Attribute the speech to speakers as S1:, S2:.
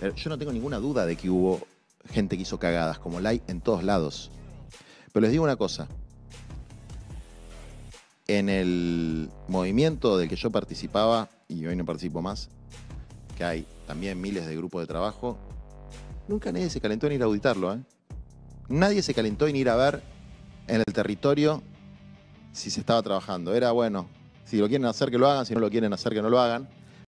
S1: Eh, yo no tengo ninguna duda de que hubo gente que hizo cagadas, como la hay en todos lados. Pero les digo una cosa. En el movimiento del que yo participaba, y hoy no participo más, que hay también miles de grupos de trabajo, nunca nadie se calentó en ir a auditarlo. ¿eh? Nadie se calentó en ir a ver en el territorio si se estaba trabajando. Era bueno, si lo quieren hacer que lo hagan, si no lo quieren hacer que no lo hagan.